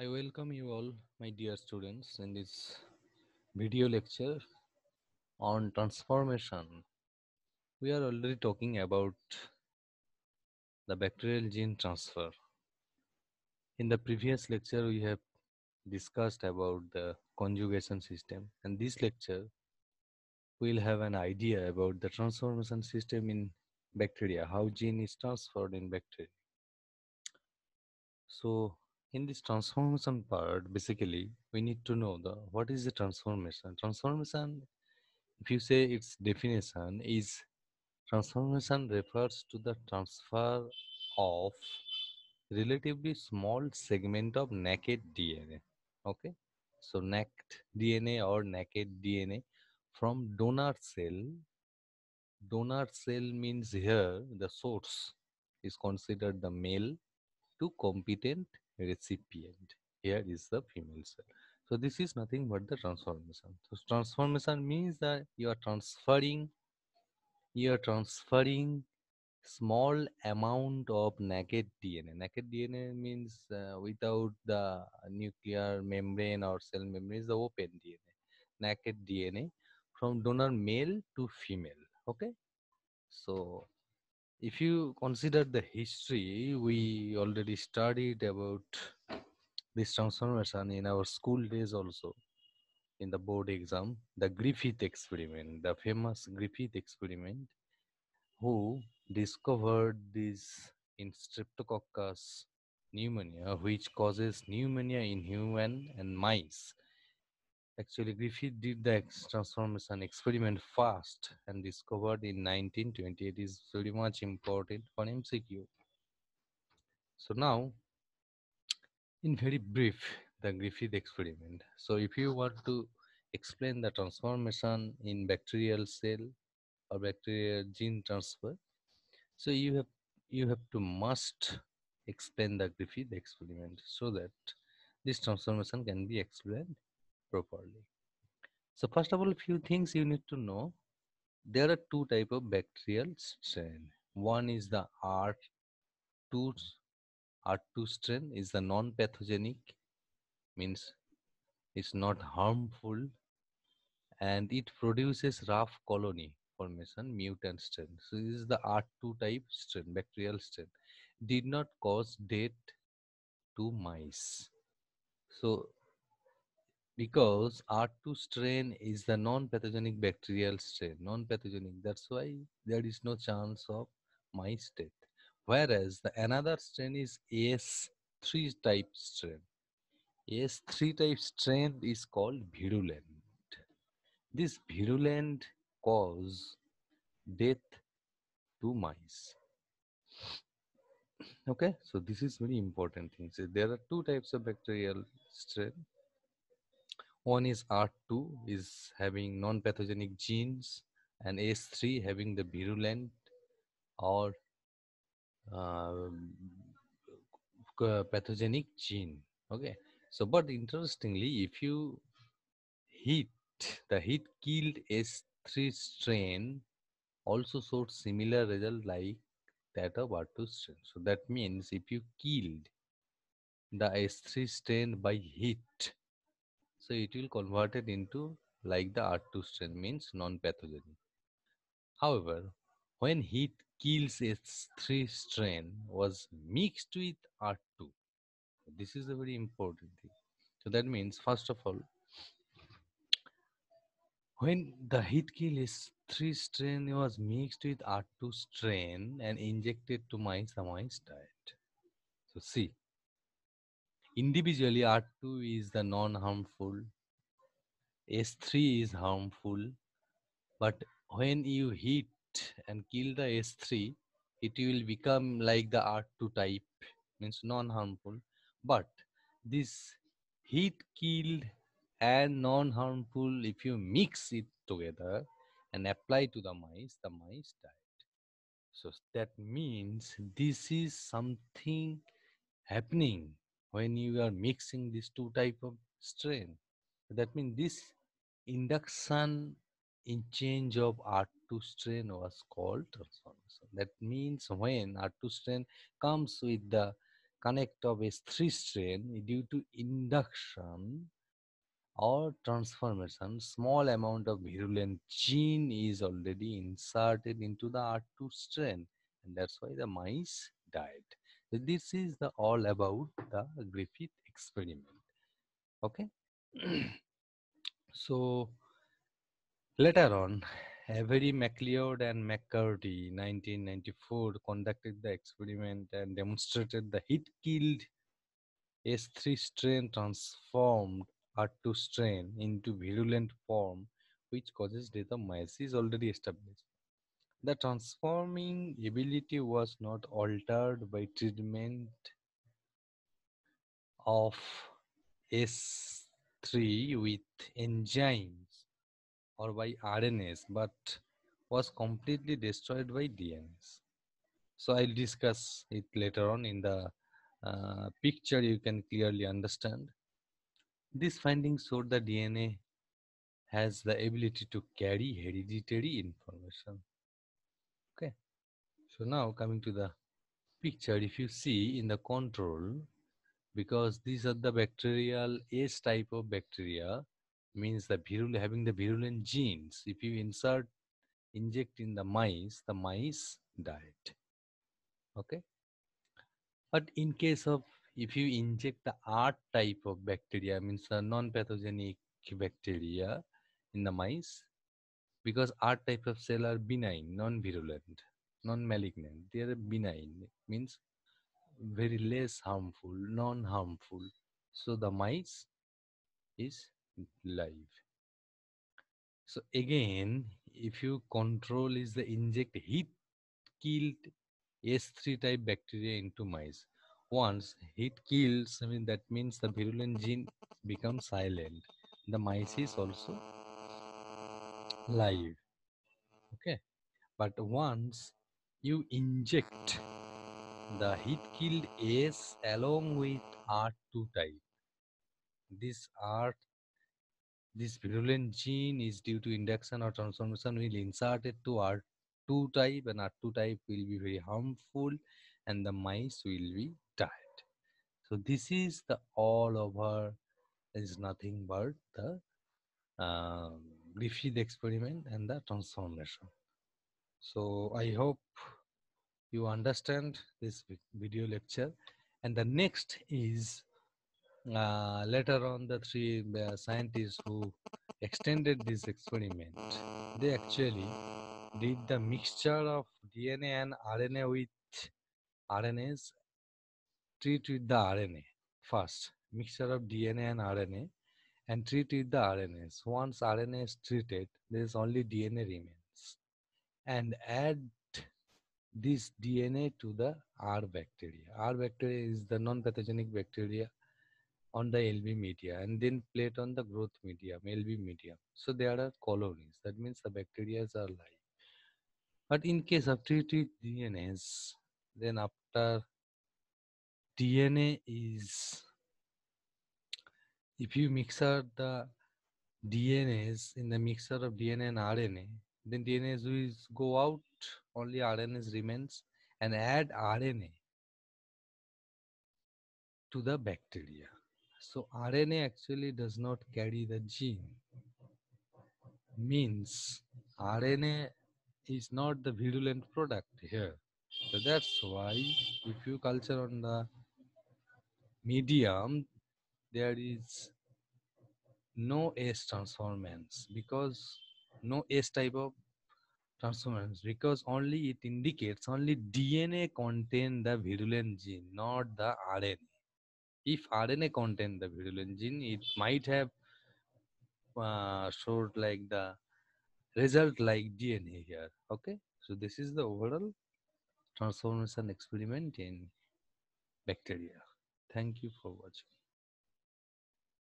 I welcome you all, my dear students, in this video lecture on transformation. We are already talking about the bacterial gene transfer. In the previous lecture, we have discussed about the conjugation system, and this lecture we'll have an idea about the transformation system in bacteria, how gene is transferred in bacteria. So in this transformation part basically we need to know the what is the transformation? Transformation if you say its definition is transformation refers to the transfer of relatively small segment of naked dna okay? So naked dna or naked dna from donor cell donor cell means here the source is considered the male to competent recipient. Here is the female cell. So this is nothing but the transformation. So transformation means that you are transferring, you are transferring small amount of naked DNA. Naked DNA means uh, without the nuclear membrane or cell membrane is the open DNA. Naked DNA from donor male to female. Okay. So if you consider the history, we hmm. already studied about this transformation in our school days also. In the board exam, the Griffith experiment, the famous Griffith experiment, who discovered this in Streptococcus pneumonia, which causes pneumonia in human and mice Actually, Griffith did the transformation experiment first and discovered in 1920. It is very much important for MCQ. So now, in very brief, the Griffith experiment. So if you want to explain the transformation in bacterial cell or bacterial gene transfer, so you have you have to must explain the Griffith experiment so that this transformation can be explained properly. So first of all, few things you need to know. There are two type of bacterial strain. One is the R2, R2 strain is the non-pathogenic, means it's not harmful and it produces rough colony formation mutant strain. So this is the R2 type strain, bacterial strain. Did not cause death to mice. So because R2 strain is the non-pathogenic bacterial strain, non-pathogenic. That's why there is no chance of mice death. Whereas the another strain is AS3 type strain. AS3 type strain is called virulent. This virulent cause death to mice. Okay, so this is very important thing. So there are two types of bacterial strain one is R2 is having non-pathogenic genes and S3 having the virulent or uh, pathogenic gene. Okay. So, but interestingly, if you heat, the heat killed S3 strain also showed similar result like that of R2 strain. So that means if you killed the S3 strain by heat, so it will convert it into like the R2 strain means non-pathogenic. However, when heat kills S3 strain was mixed with R2. This is a very important thing. So that means first of all, when the heat kill S3 strain was mixed with R2 strain and injected to mice, the mice died. So see, individually R2 is the non-harmful, S3 is harmful, but when you heat and kill the S3, it will become like the R2 type, means non-harmful. But this heat killed and non-harmful, if you mix it together and apply to the mice, the mice died. So that means this is something happening when you are mixing these two type of strain. That means this induction in change of R2 strain was called transformation. That means when R2 strain comes with the connect of S3 strain due to induction or transformation, small amount of virulent gene is already inserted into the R2 strain and that's why the mice died. This is the all about the Griffith experiment. Okay. so later on, Avery MacLeod and McCarty 1994 conducted the experiment and demonstrated the heat-killed S3 strain transformed R2 strain into virulent form which causes death mice is already established. The transforming ability was not altered by treatment of S3 with enzymes or by RNase but was completely destroyed by DNase. So I'll discuss it later on in the uh, picture you can clearly understand. This finding showed the DNA has the ability to carry hereditary information. So now coming to the picture, if you see in the control, because these are the bacterial S type of bacteria, means the virulent having the virulent genes. If you insert, inject in the mice, the mice died. Okay. But in case of if you inject the R type of bacteria, means the non-pathogenic bacteria in the mice, because R type of cell are benign, non-virulent, non-malignant. They are benign, means very less harmful, non-harmful. So the mice is live. So again, if you control is the inject heat killed S3 type bacteria into mice. Once heat kills, I mean that means the virulent gene becomes silent. The mice is also live. Okay. But once you inject the heat killed S along with R2 type, this R this virulent gene is due to induction or transformation will insert it to R2 type and R2 type will be very harmful and the mice will be died. So this is the all over is nothing but the uh, Griffith experiment and the transformation. So I hope you understand this video lecture. And the next is uh, later on the three uh, scientists who extended this experiment they actually did the mixture of dna and rna with RNase treat with the rna first mixture of dna and rna and treat with the RNase once rna is treated there is only dna remains and add this dna to the r bacteria r bacteria is the non-pathogenic bacteria on the LB media and then plate on the growth medium, LB medium. So there are colonies. That means the bacteria are alive. But in case of treated DNase, then after DNA is, if you mix out the DNase in the mixture of DNA and RNA, then DNAs will go out, only RNAs remains and add RNA to the bacteria so RNA actually does not carry the gene. Means RNA is not the virulent product here. So that's why if you culture on the medium, there is no S transformants because no S type of transformants because only it indicates only DNA contain the virulent gene, not the RNA if RNA contain the virulent gene, it might have uh, showed like the result like DNA here. Okay, so this is the overall transformation experiment in bacteria. Thank you for watching.